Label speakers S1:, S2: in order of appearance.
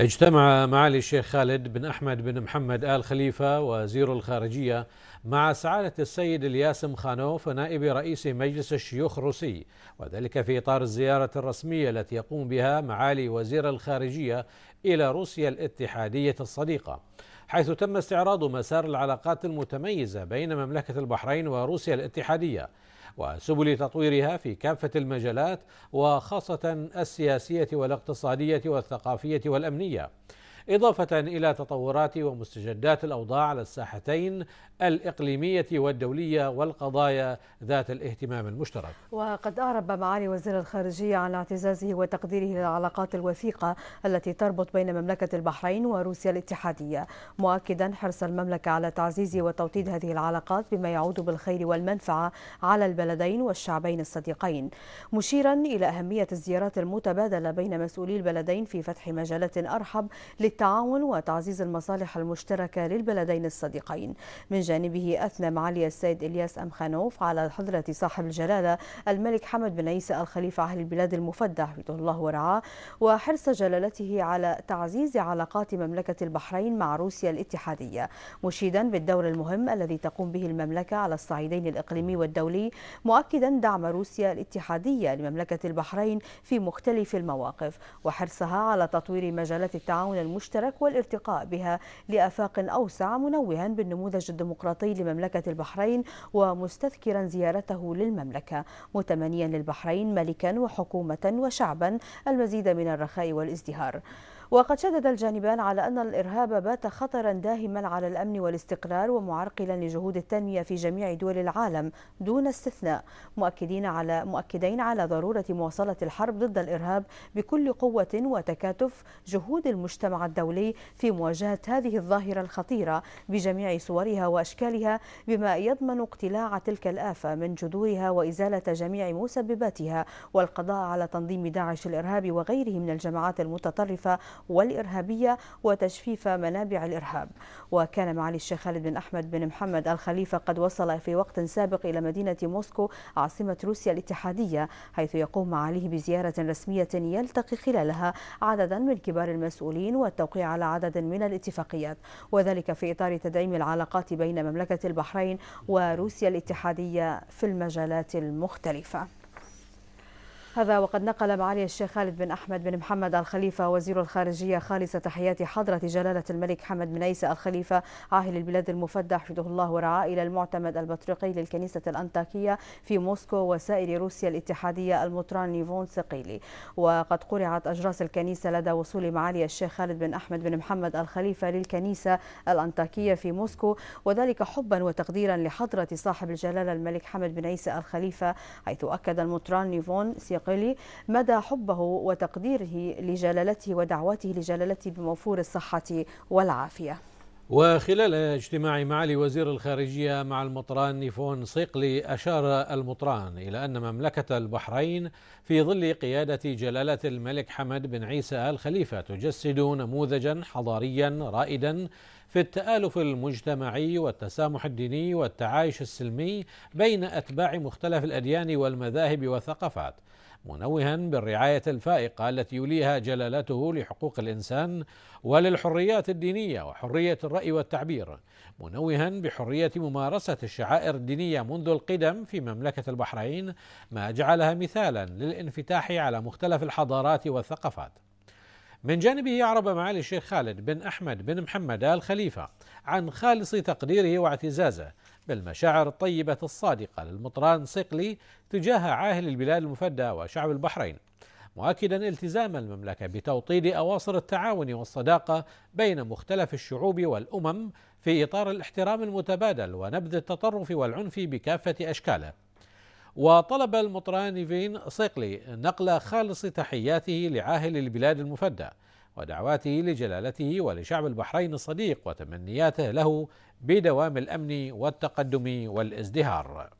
S1: اجتمع معالي الشيخ خالد بن أحمد بن محمد آل خليفة وزير الخارجية مع سعادة السيد الياسم خانوف نائب رئيس مجلس الشيوخ الروسي وذلك في إطار الزيارة الرسمية التي يقوم بها معالي وزير الخارجية إلى روسيا الاتحادية الصديقة. حيث تم استعراض مسار العلاقات المتميزة بين مملكة البحرين وروسيا الاتحادية. وسبل تطويرها في كافة المجالات وخاصة السياسية والاقتصادية والثقافية والأمنية. إضافة إلى تطورات ومستجدات الأوضاع على الساحتين الإقليمية والدولية والقضايا ذات الاهتمام المشترك.
S2: وقد أعرب معالي وزير الخارجية عن اعتزازه وتقديره للعلاقات الوثيقة التي تربط بين مملكة البحرين وروسيا الاتحادية مؤكدا حرص المملكة على تعزيز وتوطيد هذه العلاقات بما يعود بالخير والمنفعة على البلدين والشعبين الصديقين مشيرا إلى أهمية الزيارات المتبادلة بين مسؤولي البلدين في فتح مجالات أرحب للتعاون وتعزيز المصالح المشتركة للبلدين الصديقين. من جانبه أثنى معالي السيد إلياس أمخانوف على حضرة صاحب الجلالة الملك حمد بن عيسى الخليفة أهل البلاد المفدى حفظه الله ورعاه وحرص جلالته على تعزيز علاقات مملكة البحرين مع روسيا الاتحادية مشيدا بالدور المهم الذي تقوم به المملكة على الصعيدين الإقليمي والدولي مؤكدا دعم روسيا الاتحادية لمملكة البحرين في مختلف المواقف وحرصها على تطوير مجالات التعاون المشترك والارتقاء بها لآفاق أوسع منوها بالنموذج الديمقراطي لمملكة البحرين ومستذكرا زيارته للمملكة متمنيا للبحرين ملكا وحكومة وشعبا المزيد من الرخاء والازدهار. وقد شدد الجانبان على أن الإرهاب بات خطرا داهما على الأمن والاستقرار ومعرقلا لجهود التنمية في جميع دول العالم دون استثناء مؤكدين على مؤكدين على ضرورة مواصلة الحرب ضد الإرهاب بكل قوة وتكاتف جهود المجتمع الدولي في مواجهة هذه الظاهرة الخطيرة بجميع صورها وأشكالها بما يضمن اقتلاع تلك الآفة من جذورها وإزالة جميع مسبباتها والقضاء على تنظيم داعش الإرهابي وغيره من الجماعات المتطرفة والإرهابية وتجفيف منابع الإرهاب. وكان معالي الشيخ خالد بن أحمد بن محمد الخليفة قد وصل في وقت سابق إلى مدينة موسكو عاصمة روسيا الاتحادية حيث يقوم معاليه بزيارة رسمية يلتقي خلالها عددا من كبار المسؤولين والتوقيع على عدد من الاتفاقيات وذلك في إطار تدعيم العلاقات بين مملكة البحرين وروسيا الاتحادية في المجالات المختلفة. هذا وقد نقل معالي الشيخ خالد بن أحمد بن محمد الخليفة وزير الخارجية خالص تحيات حضرة جلالة الملك حمد بن عيسى الخليفة عاهل البلاد المفدى حفظه الله ورعاه إلى المعتمد البطريقي للكنيسة الأنطاكية في موسكو وسائر روسيا الاتحادية المطران نيفون سقيلي. وقد قرعت أجراس الكنيسة لدى وصول معالي الشيخ خالد بن أحمد بن محمد الخليفة للكنيسة الأنطاكية في موسكو وذلك حبا وتقديرا لحضرة صاحب الجلالة الملك حمد بن عيسى الخليفة حيث أكد المطران نيفون سيق العراقي مدى حبه وتقديره لجلالته ودعوته لجلالته بموفور الصحة والعافية.
S1: وخلال اجتماع معالي وزير الخارجية مع المطران نيفون صيقلي أشار المطران إلى أن مملكة البحرين في ظل قيادة جلالة الملك حمد بن عيسى الخليفة تجسد نموذجا حضاريا رائدا في التآلف المجتمعي والتسامح الديني والتعايش السلمي بين أتباع مختلف الأديان والمذاهب والثقافات. منوها بالرعاية الفائقة التي يوليها جلالته لحقوق الإنسان وللحريات الدينية وحرية الرأي والتعبير منوها بحرية ممارسة الشعائر الدينية منذ القدم في مملكة البحرين ما جعلها مثالا للانفتاح على مختلف الحضارات والثقافات. من جانبه أعرب معالي الشيخ خالد بن أحمد بن محمد آل خليفة عن خالص تقديره واعتزازه بالمشاعر الطيبة الصادقة للمطران صقلي تجاه عاهل البلاد المفدى وشعب البحرين مؤكدا التزام المملكة بتوطيد أواصر التعاون والصداقة بين مختلف الشعوب والأمم في إطار الاحترام المتبادل ونبذ التطرف والعنف بكافة أشكاله. وطلب المطران نيفين صقلي نقل خالص تحياته لعاهل البلاد المفدى ودعواته لجلالته ولشعب البحرين الصديق وتمنياته له بدوام الأمن والتقدم والازدهار.